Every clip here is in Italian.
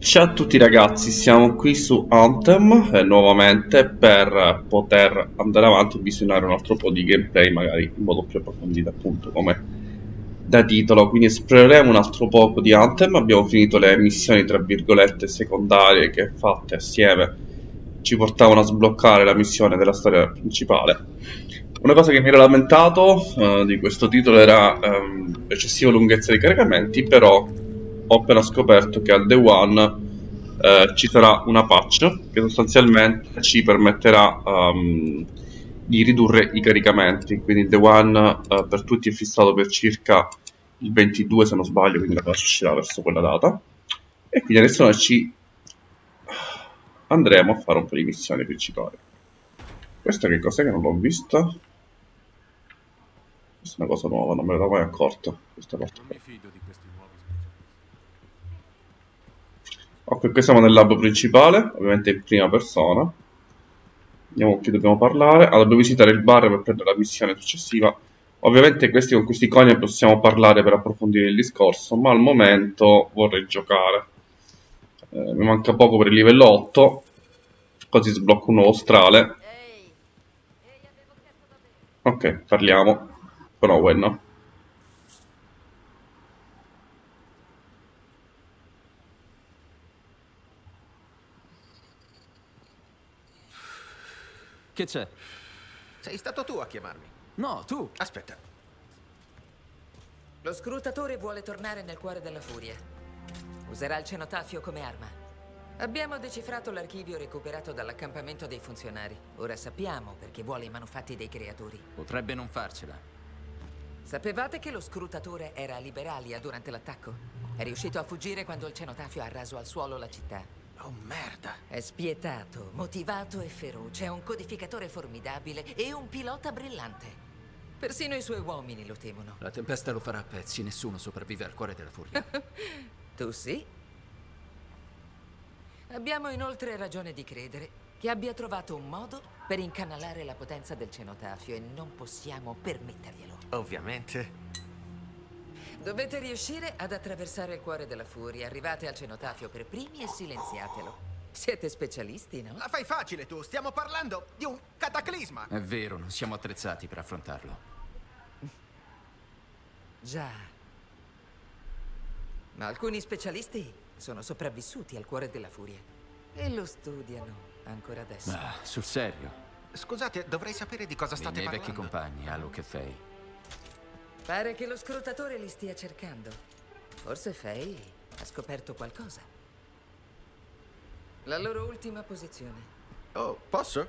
Ciao a tutti ragazzi, siamo qui su Anthem eh, nuovamente per poter andare avanti e visionare un altro po' di gameplay magari in modo più approfondito appunto come da titolo. Quindi esploreremo un altro poco di Anthem. Abbiamo finito le missioni tra virgolette secondarie che fatte assieme ci portavano a sbloccare la missione della storia principale. Una cosa che mi ero lamentato uh, di questo titolo era um, l'eccessiva lunghezza dei caricamenti però ho appena scoperto che al day one eh, ci sarà una patch che sostanzialmente ci permetterà um, di ridurre i caricamenti. Quindi il day one uh, per tutti è fissato per circa il 22 se non sbaglio quindi la patch uscirà verso quella data. E quindi adesso noi ci andremo a fare un po' di missioni principali. Questa che cos'è che non l'ho vista? Questa è una cosa nuova non me l'ero mai accorto questa parte Ok, qui siamo nel lab principale, ovviamente in prima persona. Vediamo chi dobbiamo parlare. Allora, dobbiamo visitare il bar per prendere la missione successiva. Ovviamente questi con questi coni possiamo parlare per approfondire il discorso, ma al momento vorrei giocare. Eh, mi manca poco per il livello 8, così sblocco un nuovo strale. Ok, parliamo. Però bueno. Che c'è? Sei stato tu a chiamarmi. No, tu. Aspetta. Lo scrutatore vuole tornare nel cuore della furia. Userà il cenotafio come arma. Abbiamo decifrato l'archivio recuperato dall'accampamento dei funzionari. Ora sappiamo perché vuole i manufatti dei creatori. Potrebbe non farcela. Sapevate che lo scrutatore era a Liberalia durante l'attacco? È riuscito a fuggire quando il cenotafio ha raso al suolo la città. Oh, merda. È spietato, motivato e feroce. È un codificatore formidabile e un pilota brillante. Persino i suoi uomini lo temono. La tempesta lo farà a pezzi, nessuno sopravvive al cuore della furia. tu sì? Abbiamo inoltre ragione di credere che abbia trovato un modo per incanalare la potenza del cenotafio e non possiamo permetterglielo. Ovviamente. Dovete riuscire ad attraversare il cuore della furia. Arrivate al cenotafio per primi e silenziatelo. Siete specialisti, no? La fai facile tu, stiamo parlando di un cataclisma. È vero, non siamo attrezzati per affrontarlo. Già. Ma alcuni specialisti sono sopravvissuti al cuore della furia. E lo studiano ancora adesso. Ah, sul serio? Scusate, dovrei sapere di cosa state I miei parlando. vecchi compagni, Alok e Faye. Pare che lo scrutatore li stia cercando. Forse Faye ha scoperto qualcosa. La loro ultima posizione. Oh, posso?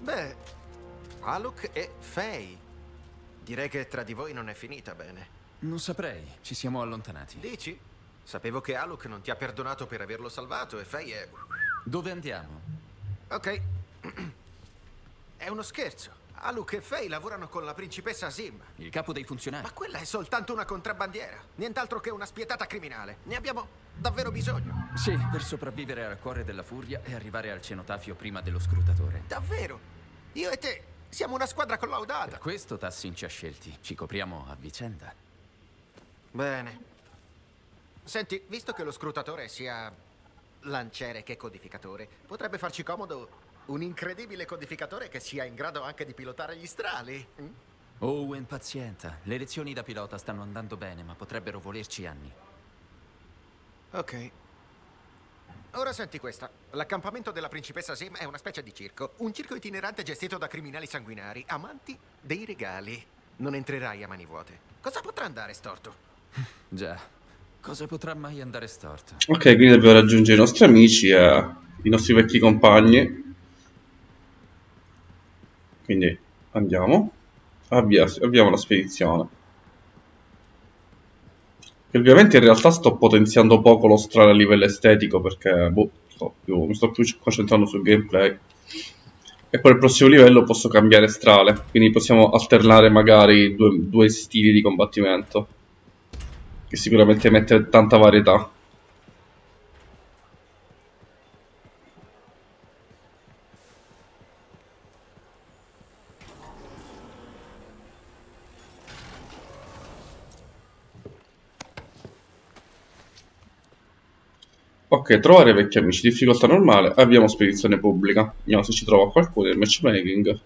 Beh, Aluk e Faye. Direi che tra di voi non è finita bene. Non saprei, ci siamo allontanati. Dici? Sapevo che Aluk non ti ha perdonato per averlo salvato e Faye è... Dove andiamo? Ok. È uno scherzo. Aluk e Faye lavorano con la principessa Sim. Il capo dei funzionari. Ma quella è soltanto una contrabbandiera. Nient'altro che una spietata criminale. Ne abbiamo davvero bisogno. Sì, per sopravvivere al cuore della furia e arrivare al cenotafio prima dello scrutatore. Davvero? Io e te siamo una squadra collaudata. Per questo Tassin ci ha scelti. Ci copriamo a vicenda. Bene. Senti, visto che lo scrutatore sia lanciere che codificatore, potrebbe farci comodo un incredibile codificatore che sia in grado anche di pilotare gli strali. Mm? Owen, pazienta. Le lezioni da pilota stanno andando bene, ma potrebbero volerci anni. Ok. Ora senti questa. L'accampamento della principessa Sim è una specie di circo. Un circo itinerante gestito da criminali sanguinari, amanti dei regali. Non entrerai a mani vuote. Cosa potrà andare storto? Già, cosa potrà mai andare storto? Ok, quindi dobbiamo raggiungere i nostri amici e i nostri vecchi compagni. Quindi andiamo. Avvia, avviamo la spedizione. E ovviamente in realtà sto potenziando poco lo strale a livello estetico perché boh, sto più, mi sto più concentrando sul gameplay. E poi al prossimo livello posso cambiare strale, quindi possiamo alternare magari due, due stili di combattimento che sicuramente mette tanta varietà. Ok, trovare vecchi amici, difficoltà normale, abbiamo spedizione pubblica. Vediamo se ci trova qualcuno nel matchmaking.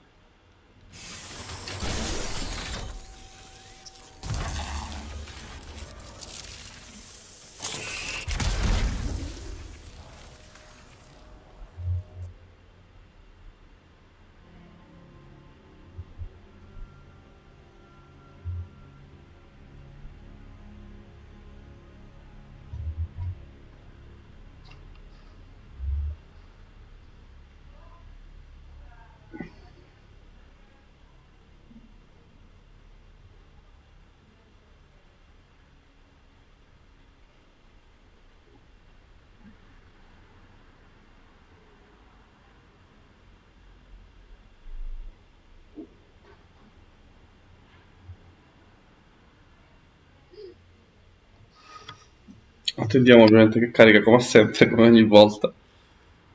Attendiamo ovviamente che carica come sempre, come ogni volta.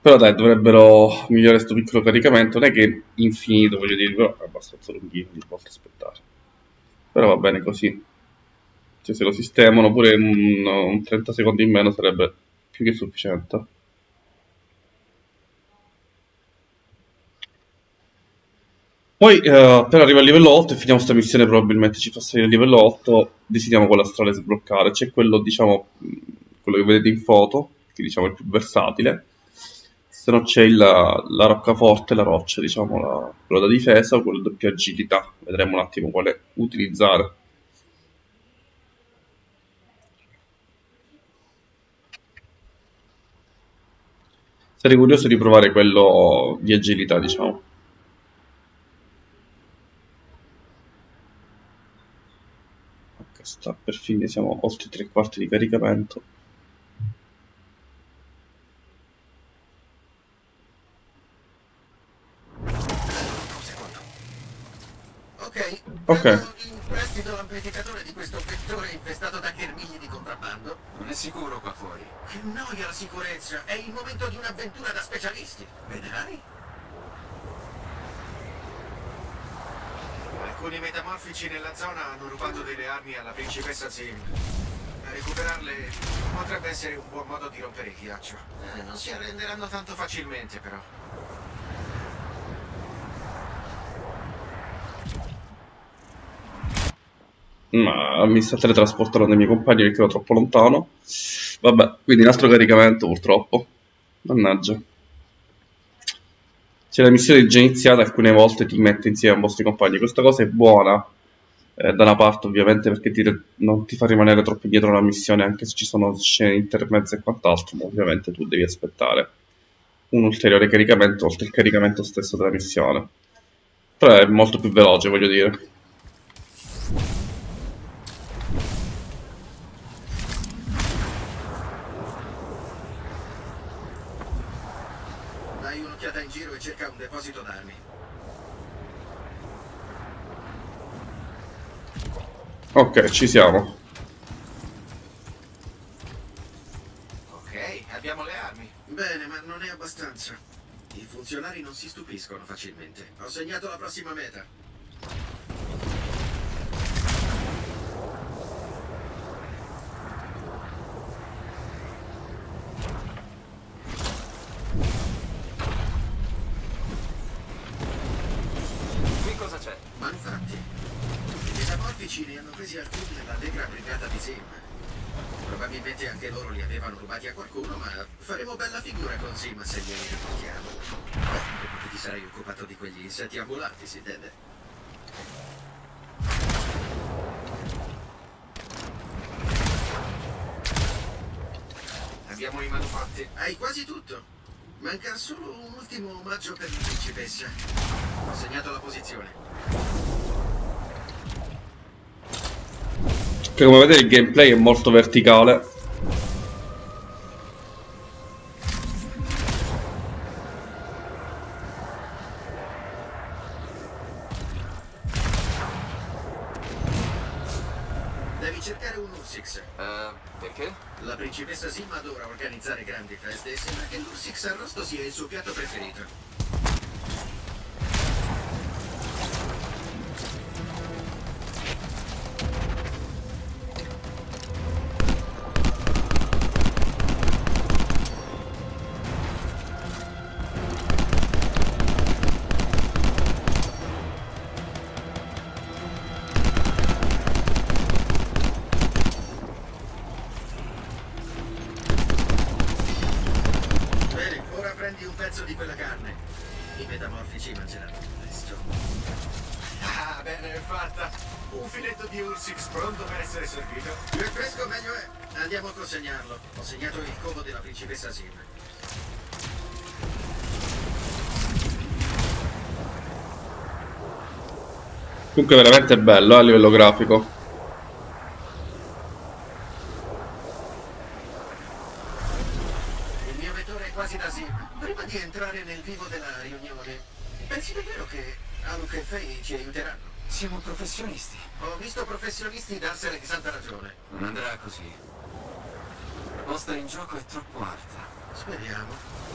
Però dai, dovrebbero migliorare questo piccolo caricamento. Non è che infinito, voglio dire, però è abbastanza lunghino, ogni volta aspettare. Però va bene così. Cioè, se lo sistemano pure un, un 30 secondi in meno sarebbe più che sufficiente. Poi, eh, appena arriva al livello 8 e finiamo questa missione, probabilmente ci fa salire al livello 8, decidiamo quella strada sbloccare. C'è quello, diciamo, quello che vedete in foto, che diciamo è il più versatile. Se no c'è la, la roccaforte, la roccia, diciamo, la, quello da difesa o quello da più agilità. Vedremo un attimo quale utilizzare. Sarei curioso di provare quello di agilità, diciamo. sta per fine, siamo oltre tre quarti di caricamento. Ok. Ok. In prestito l'amplificatore di questo vettore infestato da chermigli di contrabbando. Non è sicuro qua fuori. Che noia la sicurezza! È il momento di un'avventura da specialisti. Vedrai? Alcuni metamorfici nella zona hanno rubato delle armi alla principessa Zim. Recuperarle potrebbe essere un buon modo di rompere il ghiaccio. Eh, non si arrenderanno tanto facilmente, però. Ma mi sta teletrasportando dai miei compagni perché ero troppo lontano. Vabbè, quindi un altro caricamento purtroppo. Mannaggia. Se la missione è già iniziata, alcune volte ti mette insieme ai vostri compagni. Questa cosa è buona, eh, da una parte ovviamente perché ti, non ti fa rimanere troppo indietro la missione, anche se ci sono scene intermezze e quant'altro, ma ovviamente tu devi aspettare un ulteriore caricamento oltre il caricamento stesso della missione. Però è molto più veloce, voglio dire. Cerca un deposito d'armi. Ok, ci siamo. Ok, abbiamo le armi. Bene, ma non è abbastanza. I funzionari non si stupiscono facilmente. Ho segnato la prossima meta. Si intende. Abbiamo i manufatti. Hai quasi tutto. Manca solo un ultimo omaggio per la principessa. Ho segnato la posizione. Come vedete il gameplay è molto verticale. Comunque veramente bello eh, a livello grafico. Il mio vettore è quasi da Sim. Prima di entrare nel vivo della riunione, pensi davvero che Aluk e Faye ci aiuteranno? Siamo professionisti. Ho visto professionisti darsene di santa ragione. Non andrà così. La posta in gioco è troppo alta. Speriamo.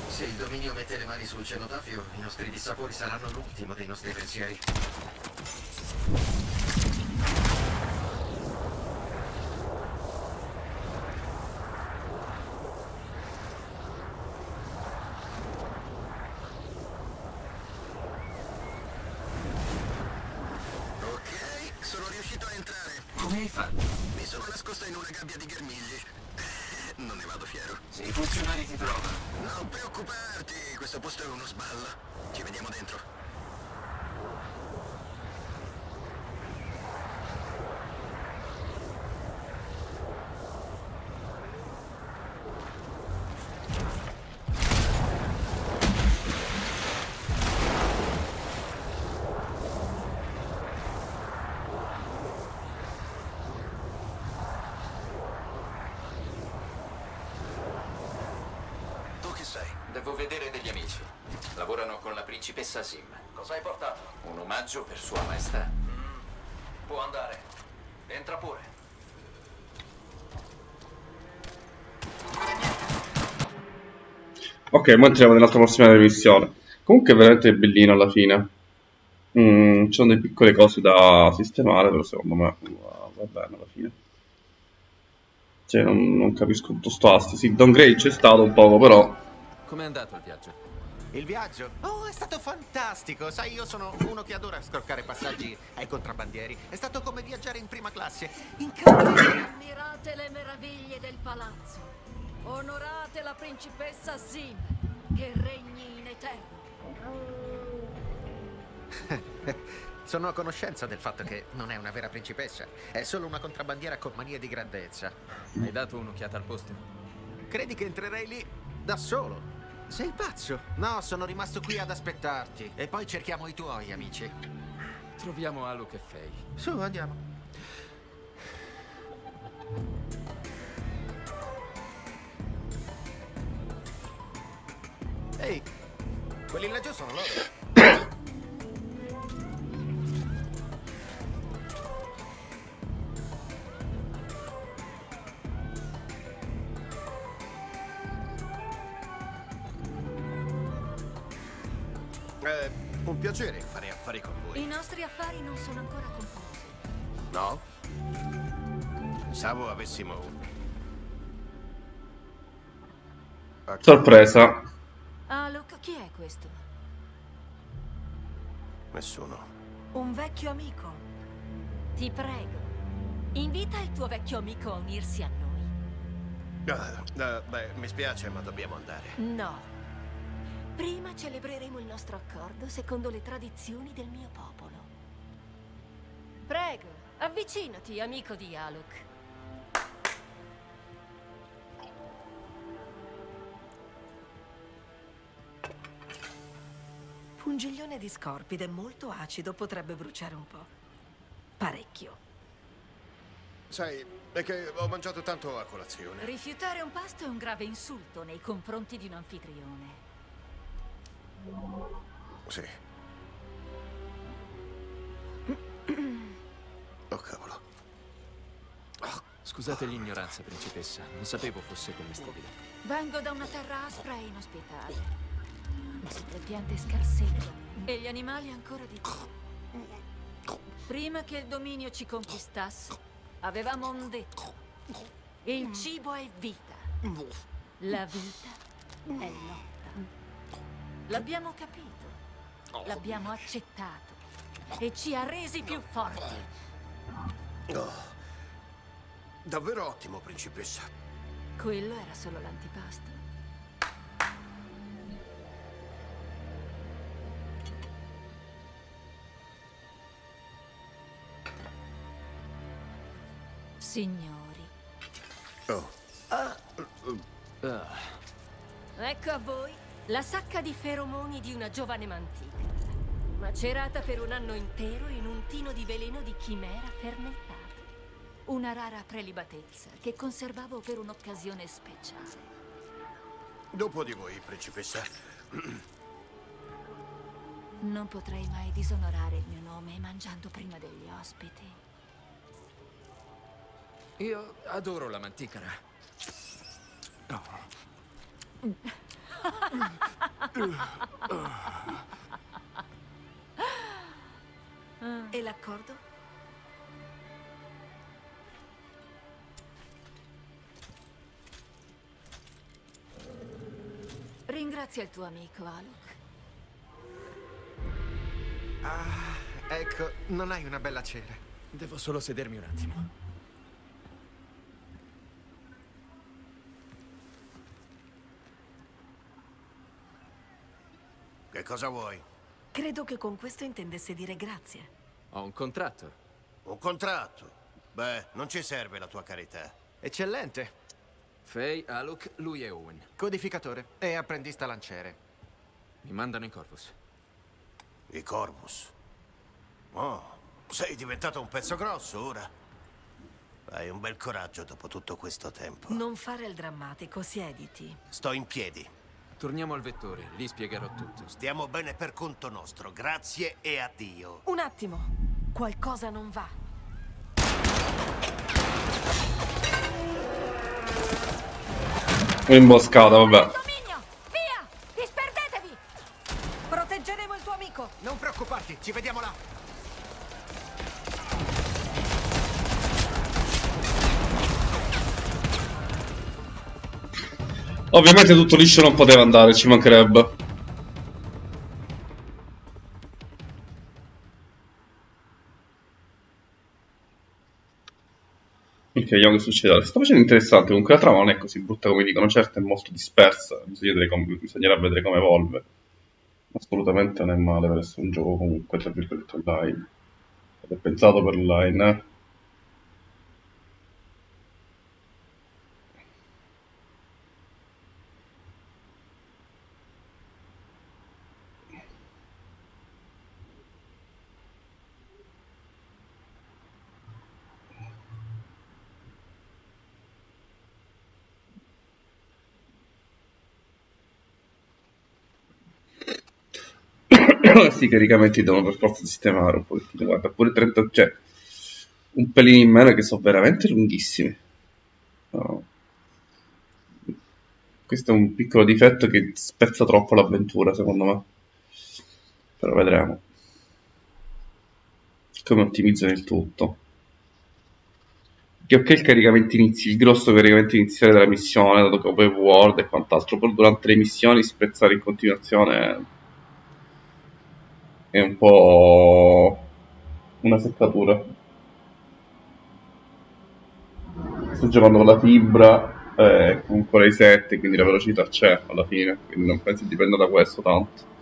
Se il dominio mette le mani sul cenotafio, i nostri dissapori saranno l'ultimo dei nostri pensieri. Ok, sono riuscito a entrare. Come hai fatto? Mi sono nascosto in una gabbia di germigli. Non ne vado fiero. Se i funzionari ti trovano. Non preoccuparti, questo posto è uno sballo. Ci vediamo dentro. Tu chi sei? Devo vedere degli amici. Lavorano con la principessa Sim. Cosa hai portato? Un omaggio per sua maestà. Può andare. Entra pure. Ok, ora entriamo nell'altra prossima missione. Comunque è veramente bellino alla fine. Mm, ci sono delle piccole cose da sistemare, però secondo me va, va bene alla fine. Cioè, non, non capisco tutto sto astio. Sì, downgrade c'è stato un poco, però... Com'è andato il viaggio? Il viaggio? Oh, è stato fantastico! Sai, io sono uno che adora scroccare passaggi ai contrabbandieri. È stato come viaggiare in prima classe. Incantevole! Ammirate le meraviglie del palazzo. Onorate la principessa Sim, che regni in eterno. Sono a conoscenza del fatto che non è una vera principessa. È solo una contrabbandiera con manie di grandezza. Hai dato un'occhiata al posto? Credi che entrerei lì da solo? Sei pazzo? No, sono rimasto qui ad aspettarti. E poi cerchiamo i tuoi amici. Troviamo Aluk e Faye. Su, andiamo. Ehi, quelli laggiù sono loro. Nostri affari non sono ancora conclusi. No? Pensavo avessimo... Sorpresa. Ah, Luke, chi è questo? Nessuno. Un vecchio amico. Ti prego, invita il tuo vecchio amico a unirsi a noi. Ah, ah, beh, mi spiace, ma dobbiamo andare. No. Prima celebreremo il nostro accordo secondo le tradizioni del mio popolo. Prego, avvicinati, amico di Aluk. Pungiglione di scorpide molto acido potrebbe bruciare un po'. Parecchio. Sai, è che ho mangiato tanto a colazione. Rifiutare un pasto è un grave insulto nei confronti di un anfitrione. Sì. Oh, cavolo. Scusate l'ignoranza, principessa. Non sapevo fosse commestibile. Vengo da una terra aspra e inospitale. Le piante scarseggiano e gli animali ancora di più. Prima che il dominio ci conquistasse, avevamo un detto. Il cibo è vita. La vita è lotta. L'abbiamo capito. L'abbiamo accettato. E ci ha resi più forti. Oh, davvero ottimo, principessa. Quello era solo l'antipasto. Signori. Oh. Ah. Ah. Ecco a voi la sacca di feromoni di una giovane mantica macerata per un anno intero in un tino di veleno di chimera fermentata una rara prelibatezza che conservavo per un'occasione speciale. dopo di voi, principessa. Non potrei mai disonorare il mio nome mangiando prima degli ospiti. Io adoro la manticara. E l'accordo? Ringrazia il tuo amico, Alok. Ecco, non hai una bella cera. Devo solo sedermi un attimo. Che cosa vuoi? Credo che con questo intendesse dire grazie. Ho un contratto. Un contratto. Beh, non ci serve la tua carità. Eccellente. Faye, Aluk, lui e Owen. Codificatore e apprendista lanciere. Mi mandano in Corvus. I Corvus. Oh, sei diventato un pezzo grosso ora. Hai un bel coraggio dopo tutto questo tempo. Non fare il drammatico, siediti. Sto in piedi. Torniamo al vettore, lì spiegherò tutto. Stiamo bene per conto nostro. Grazie e addio. Un attimo. Qualcosa non va. Un'imboscata, vabbè. Dominio! Via! Disperdetevi! Proteggeremo il tuo amico! Non preoccuparti, ci vediamo là. Ovviamente tutto liscio non poteva andare, ci mancherebbe. Vediamo che succede. Sta facendo interessante, comunque la trama non è così brutta come dicono, certo è molto dispersa, bisogna vedere come, bisognerà vedere come evolve. Assolutamente non è male per essere un gioco comunque, tra virgolette, online. Ed è pensato per online, eh. Questi caricamenti devono per forza sistemare un pochettino. Guarda, pure 30, cioè, un pelino in meno che sono veramente lunghissimi. No. Questo è un piccolo difetto che spezza troppo l'avventura, secondo me. Però vedremo come ottimizzano il tutto. Che ok il caricamento inizi, il grosso caricamento iniziale della missione, dato che open world e quant'altro, poi durante le missioni spezzare in continuazione è un po' una seccatura. Sto giocando con la fibra, eh, con Core i7, quindi la velocità c'è alla fine, quindi non penso dipenda da questo tanto.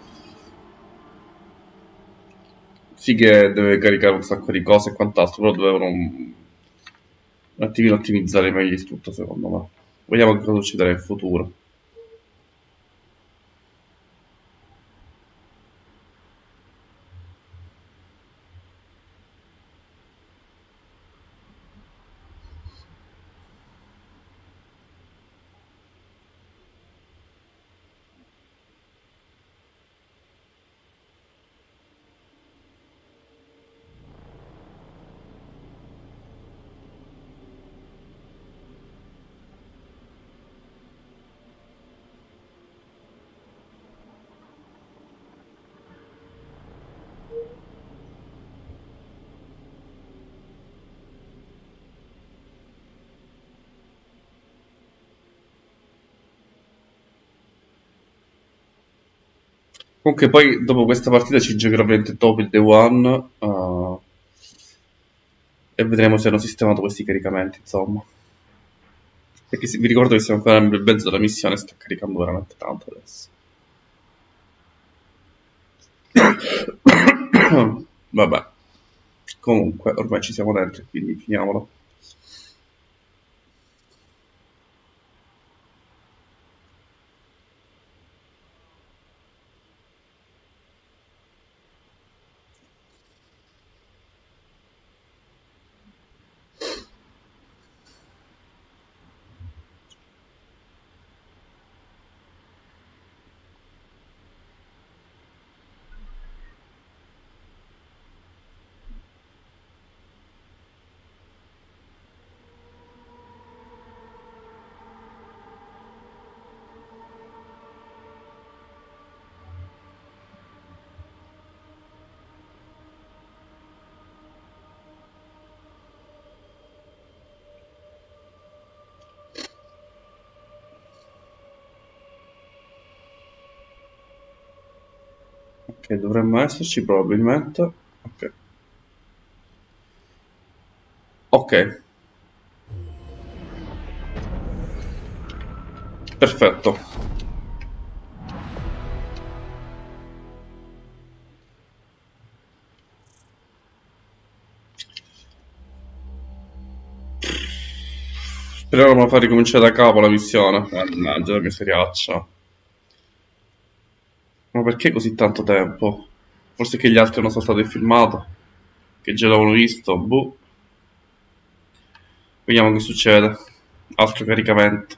Sì che deve caricare un sacco di cose e quant'altro, però dovevano un, un attimino ottimizzare meglio tutto secondo me. Vediamo cosa succederà in futuro. Comunque poi dopo questa partita ci giocherò ovviamente dopo il day one uh, e vedremo se hanno sistemato questi caricamenti, insomma. Perché vi ricordo che siamo ancora nel mezzo della missione, sta caricando veramente tanto adesso. Vabbè. Comunque, ormai ci siamo dentro, quindi finiamolo. Che dovremmo esserci probabilmente. Ok. Ok. Perfetto. Speriamo di far ricominciare da capo la missione. Mannaggia la miseriaccia. Ma perché così tanto tempo? Forse che gli altri hanno saltato il filmato? Che già l'avevano visto? Boh. Vediamo che succede. Altro caricamento.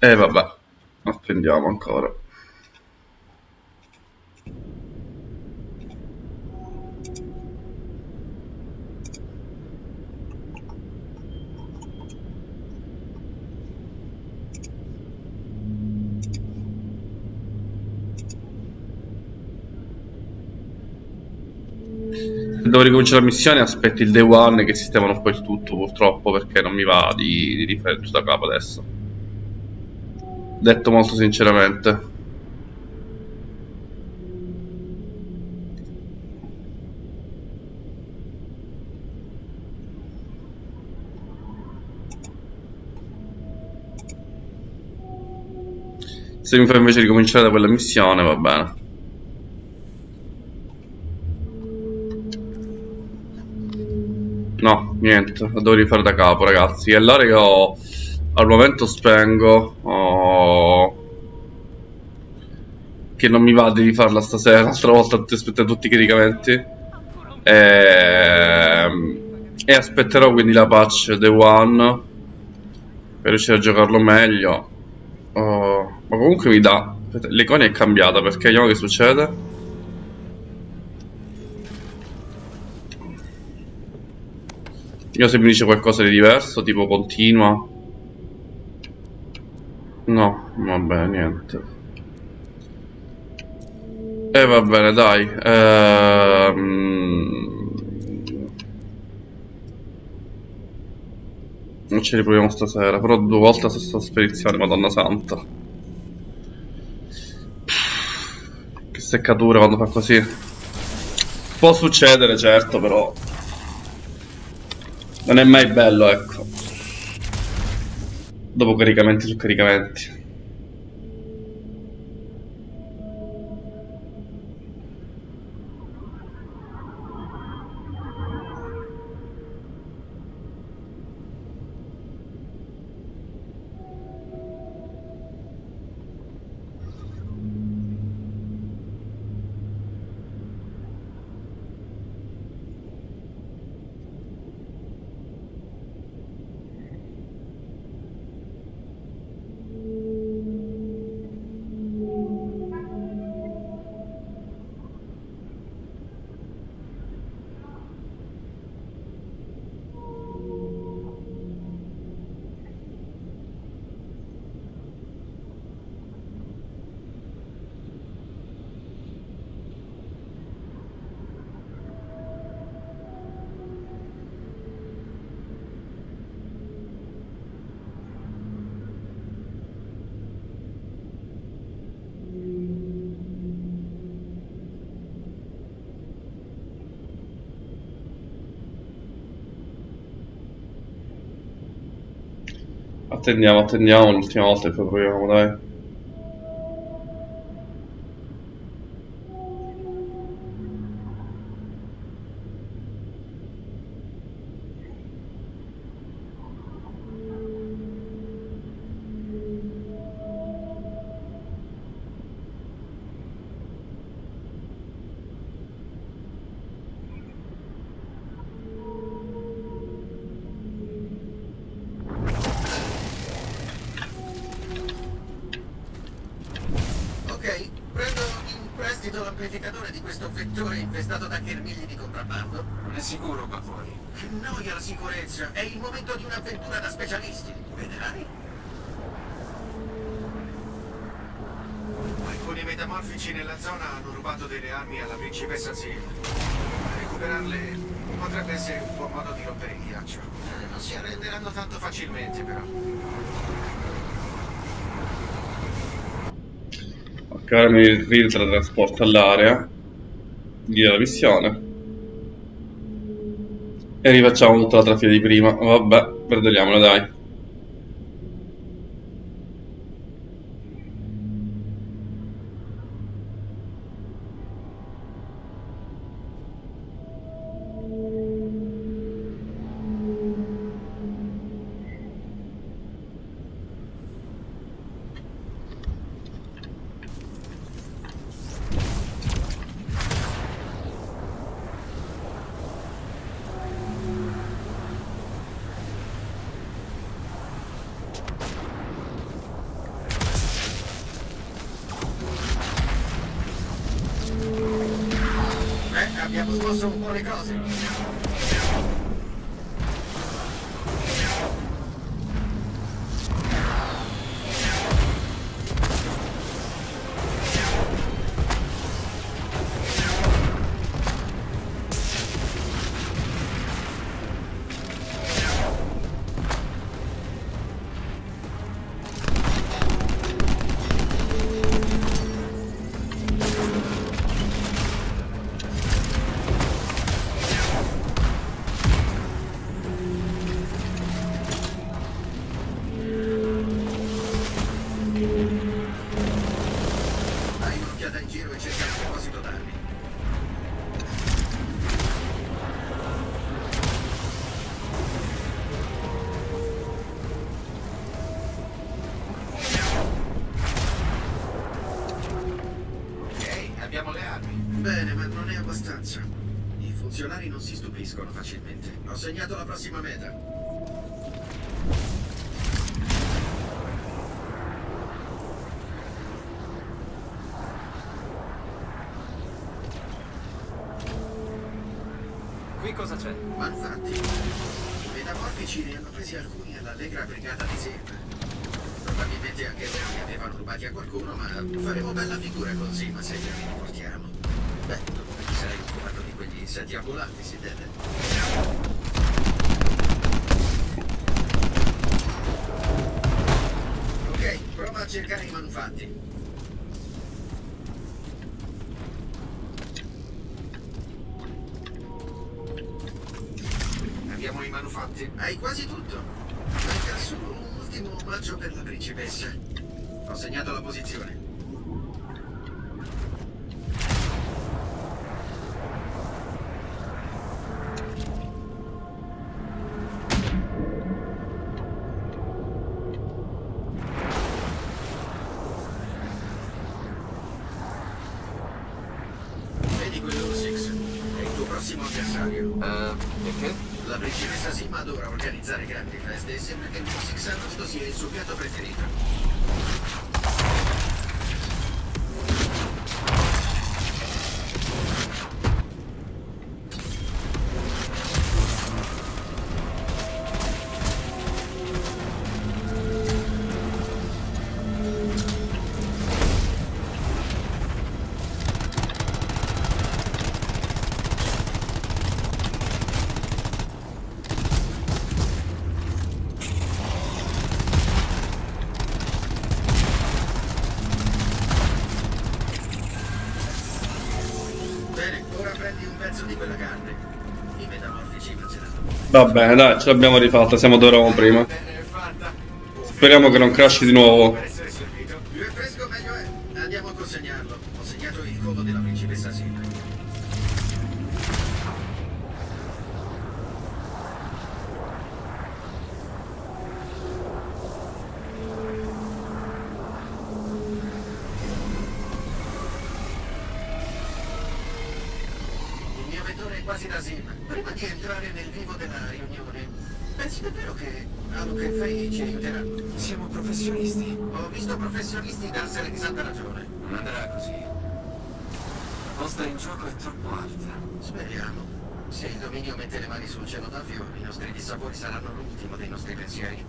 E eh, vabbè, attendiamo ancora. Devo ricominciare la missione aspetti il day one che sistemano un po' il tutto purtroppo perché non mi va di, di rifare tutto da capo adesso. Detto molto sinceramente. Se mi fa invece ricominciare da quella missione va bene No, niente, lo devo rifare da capo ragazzi. E allora io al momento spengo. Oh, che non mi va di rifarla stasera. L'altra volta tutti aspettare tutti i caricamenti. E, ehm, e aspetterò quindi la patch Day One. Per riuscire a giocarlo meglio. Oh, ma comunque mi dà. L'icona è cambiata perché vediamo che succede. Io se mi dice qualcosa di diverso, tipo continua. No, vabbè, niente. E eh, va bene, dai. Ehm... Non ci riproviamo stasera, però due volte la stessa spedizione, madonna santa. Che seccatura quando fa così. Può succedere, certo, però non è mai bello, ecco. Dopo caricamenti su caricamenti. Attendiamo, attendiamo l'ultima volta vuoi. Che noia la sicurezza! È il momento di un'avventura da specialisti. Vedrai. Alcuni metamorfici nella zona hanno rubato delle armi alla principessa Zil. Recuperarle potrebbe essere un buon modo di rompere il ghiaccio. Eh, non si arrenderanno tanto facilmente, però. Ok, mi trasporta all'area. Via la missione. E rifacciamo tutta la trafila di prima. Vabbè, perdoniamola dai. Funzionari non si stupiscono facilmente. Ho segnato la prossima meta. Qui cosa c'è? Manufatti. I metamorfici ne hanno presi alcuni all'allegra brigata di Sim. Probabilmente anche loro li avevano rubati a qualcuno, ma faremo bella figura con Sim se occupato di quegli insetti ambulanti, si deve. Ok, prova a cercare i manufatti. Abbiamo i manufatti. Hai quasi tutto. Manca solo un ultimo omaggio per la principessa. Ho segnato la posizione. Va bene, dai, ce l'abbiamo rifatta, siamo dove eravamo prima. Speriamo che non crashi di nuovo. Andiamo a consegnarlo. Ho segnato il covo della principessa Sim. Professionisti di santa ragione. Non andrà così. La posta in gioco è troppo alta. Speriamo. Se il dominio mette le mani sul cenotafio, i nostri dissapori saranno l'ultimo dei nostri pensieri.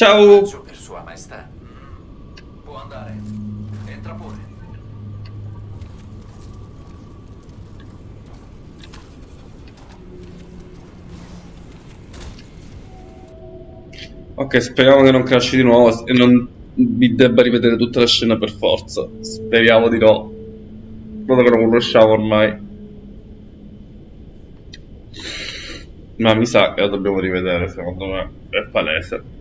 Ciao! Per sua maestà. Può andare. Entra pure. Ok, speriamo che non crashi di nuovo e non mi debba rivedere tutta la scena per forza. Speriamo di no. Dato che non conosciamo ormai. Ma mi sa che la dobbiamo rivedere, secondo me. È palese.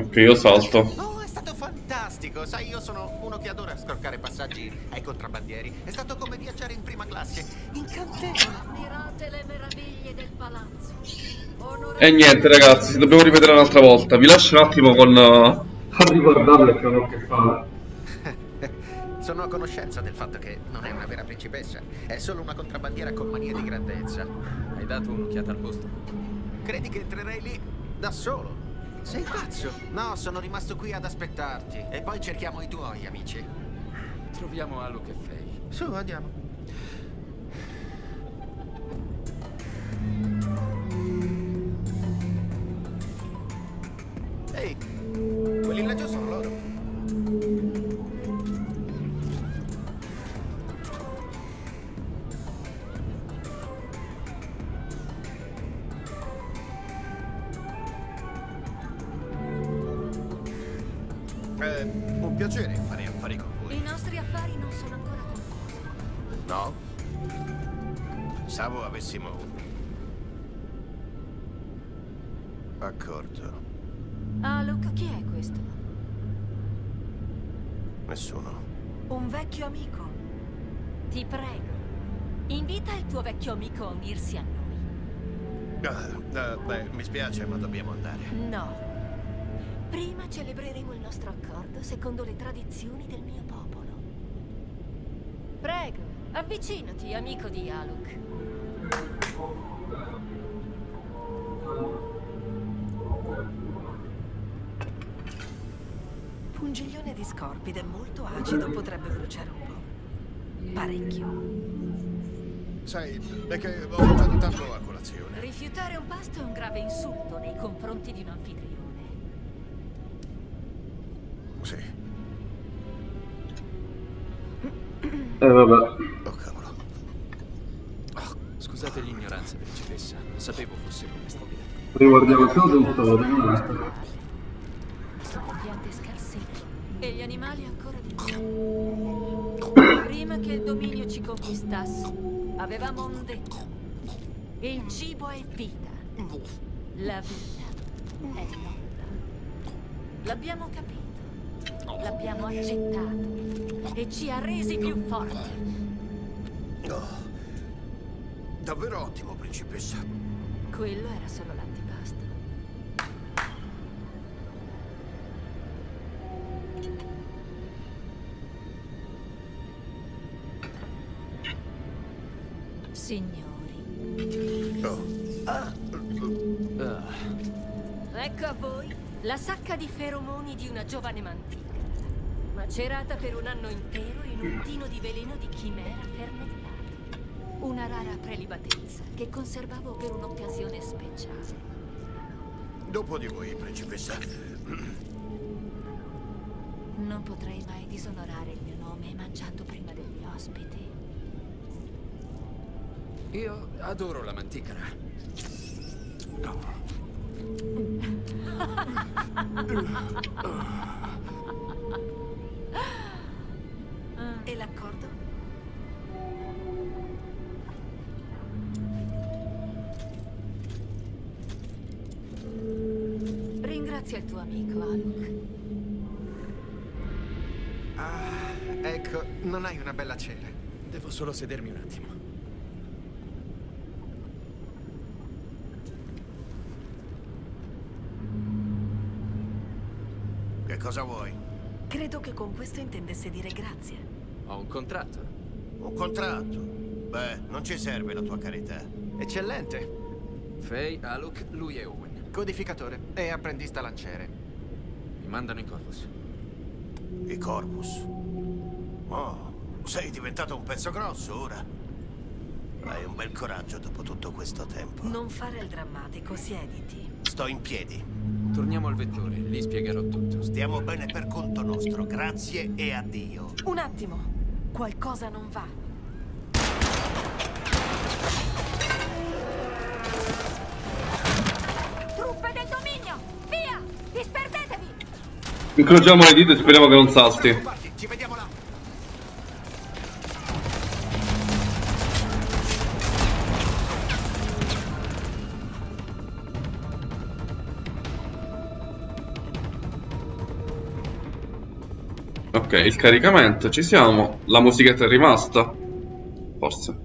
Ok, io salto. Oh, è stato fantastico! Sai, io sono uno che adora scroccare passaggi ai contrabbandieri. È stato come viaggiare in prima classe. Incantevole! Ammirate le meraviglie del palazzo. E niente ragazzi, dobbiamo rivedere un'altra volta. Vi lascio un attimo con... uh, a riguardarle che non ho che fare. Sono a conoscenza del fatto che non è una vera principessa. È solo una contrabbandiera con manie di grandezza. Hai dato un'occhiata al posto? Credi che entrerei lì da solo? Sei pazzo? No, sono rimasto qui ad aspettarti. E poi cerchiamo i tuoi amici. Troviamo Aluk e Faye. Su, andiamo. Nostro accordo secondo le tradizioni del mio popolo. Prego, avvicinati, amico di Aluk. Pungiglione di scorpide molto acido potrebbe bruciare un po'. Parecchio. Sai, è che ho mangiato tanto a colazione. Rifiutare un pasto è un grave insulto nei confronti di un anfitrione. Sì. Eh vabbè. Oh, cavolo. Scusate l'ignoranza, principessa. Non sapevo fosse commestibile. Riguardiamo il caso un Sono piante scarsette e gli animali ancora di più. Prima che il dominio ci conquistasse, avevamo un detto. Il cibo è vita. La vita è lotta. L'abbiamo capito. L'abbiamo accettato. E ci ha resi più forti. Oh. Davvero ottimo, principessa. Quello era solo l'antipasto. Signori, Oh. Ah, Ecco a voi la sacca di feromoni di una giovane mantica, macerata per un anno intero in un tino di veleno di chimera fermentato. Una rara prelibatezza che conservavo per un'occasione speciale. Dopo di voi, principessa. non potrei mai disonorare il mio nome mangiando prima degli ospiti. io adoro la manticora. E l'accordo? Ringrazio Grazie al tuo amico, Aluk. Ah, ecco, non hai una bella cena. Devo solo sedermi un attimo. Che cosa vuoi? Credo che con questo intendesse dire grazie. Ho un contratto. Un contratto? Beh, non ci serve la tua carità. Eccellente. Faye, Aluk, lui e Owen. Codificatore e apprendista lanciere. Mi mandano in Corvus. I Corvus. Oh, sei diventato un pezzo grosso ora. Hai un bel coraggio dopo tutto questo tempo. Non fare il drammatico, siediti. Sto in piedi. Torniamo al vettore, lì spiegherò tutto. Stiamo bene per conto nostro. Grazie e addio. Un attimo. Qualcosa non va. Truppe del dominio! Via! Disperdetevi! Incrociamo le dita e speriamo che non salti. Ok, il caricamento, ci siamo. La musichetta è rimasta? Forse.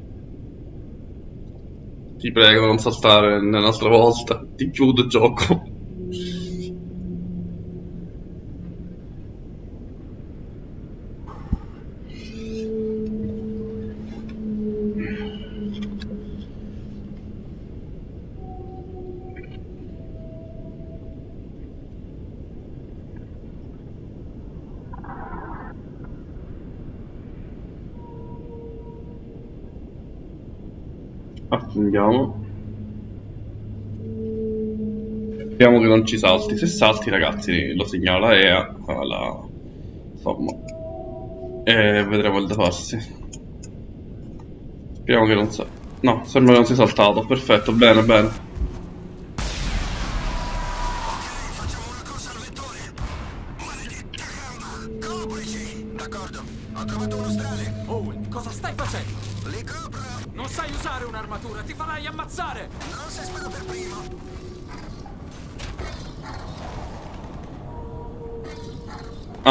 Ti prego, non saltare nell'altra volta. Ti chiudo il gioco. Attendiamo. Speriamo che non ci salti. Se salti, ragazzi, lo segnala EA. La... Insomma. E vedremo il da farsi. Speriamo che non sa. No, sembra che non sia saltato. Perfetto, bene, bene.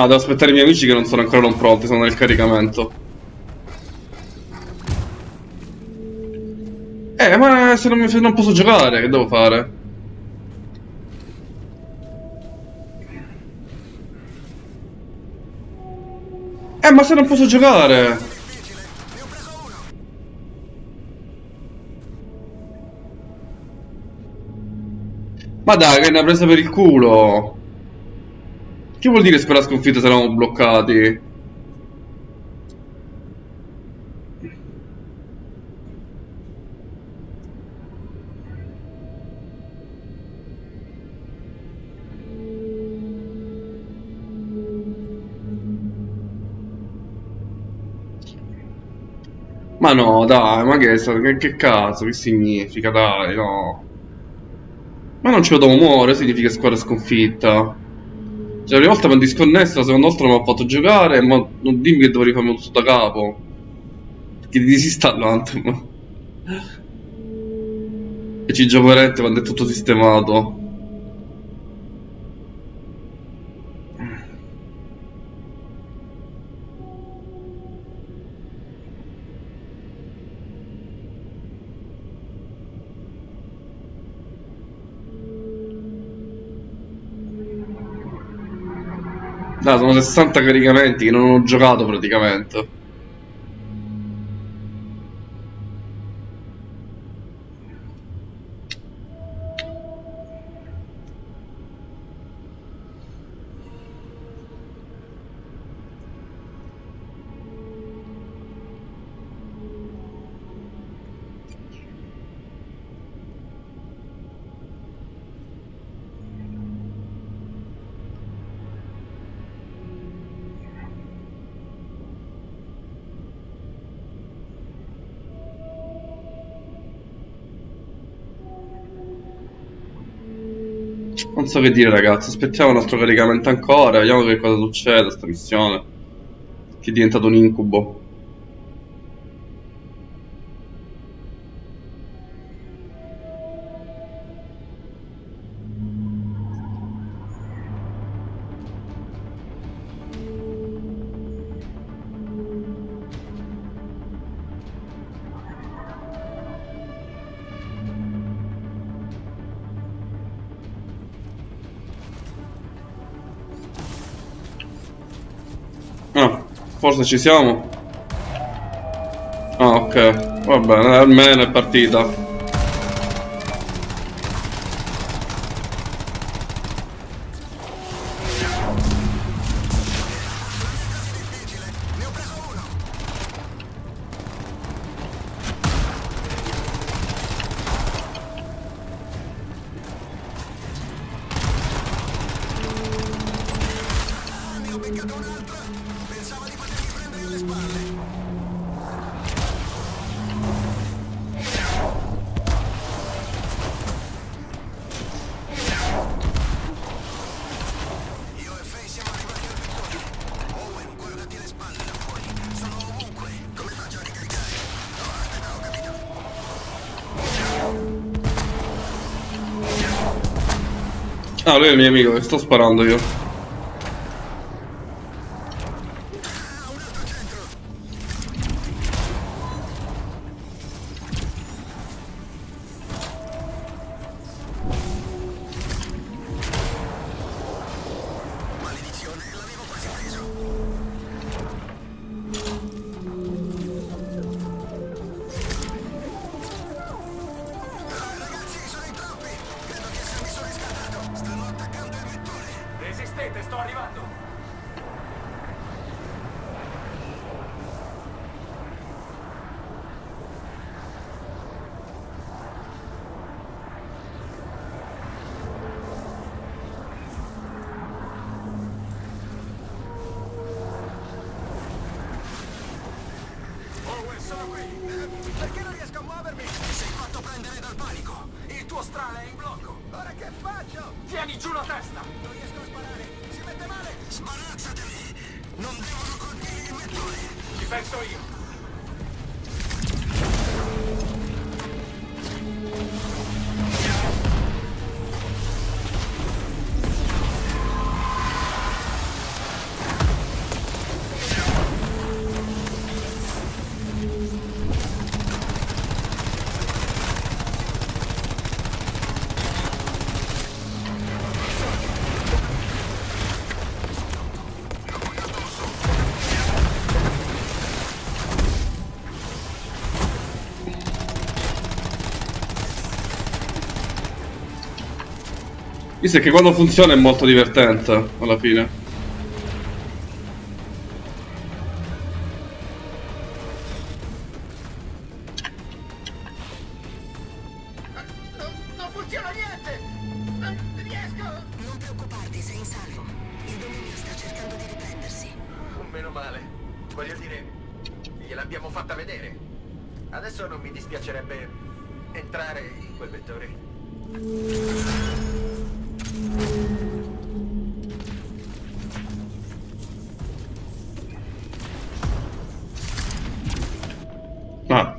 Ah, devo aspettare i miei amici che non sono ancora non pronti, sono nel caricamento. Eh, ma se non, mi- se non posso giocare, che devo fare? Eh, ma se non posso giocare? Ma dai, che ne ha presa per il culo! Che vuol dire spera sconfitta se eravamo bloccati? Ma no, dai, ma che, che, che cazzo, che significa, dai, no. Ma non ci vedo muore, significa squadra sconfitta. Cioè, prima volta mi hanno disconnesso, la seconda volta non mi ha fatto giocare, ma non dimmi che dovrei farmi tutto da capo. Che disinstallo Anthem. E ci gioco veramente quando è tutto sistemato. Dai, sono 60 caricamenti che non ho giocato praticamente. Non so che dire ragazzi, aspettiamo il nostro caricamento ancora, vediamo che cosa succede a sta missione. Che è diventato un incubo. Forse ci siamo. Ah, ok. Va bene, almeno è partita. Ah, lui è il mio amico, che sto Perché non riesco a muovermi? Ti sei fatto prendere dal panico! Il tuo strale è in blocco! Ora che faccio? Tieni giù la testa! Non riesco a sparare! Si mette male! Sbarazzateli! Non devono colpire il mettore! Ci penso io! Visto che quando funziona è molto divertente, alla fine.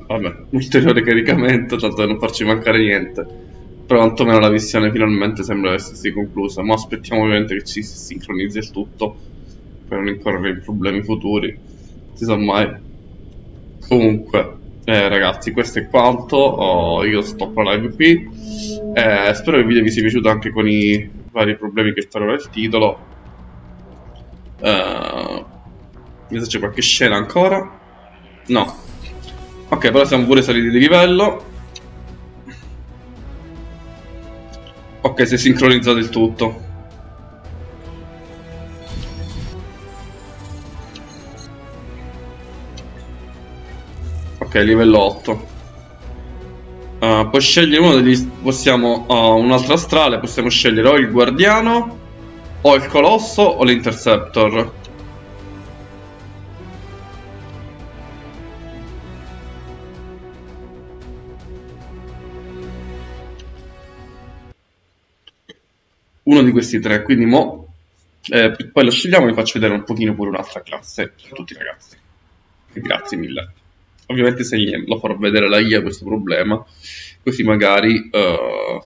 Vabbè, ulteriore caricamento, tanto da non farci mancare niente. Però quantomeno la missione finalmente sembra essersi conclusa. Ma aspettiamo ovviamente che ci si sincronizzi il tutto per non incorrere in problemi futuri. Si sa mai. Comunque, eh, ragazzi, questo è quanto. Oh, io stoppo la live qui. Eh, spero che il video vi sia piaciuto anche con i vari problemi che farò nel titolo. Eh, vediamo se c'è qualche scena ancora. No, Ok, però siamo pure saliti di livello. Ok, si è sincronizzato il tutto. Ok, livello 8. Uh, puoi scegliere uno degli... Possiamo... Uh, un'altra astrale, possiamo scegliere o il guardiano, o il colosso, o l'interceptor. Uno di questi tre, quindi mo eh, poi lo scegliamo e vi faccio vedere un pochino pure un'altra classe per tutti i ragazzi. Grazie mille. Ovviamente se lo farò vedere la IA questo problema, così magari uh,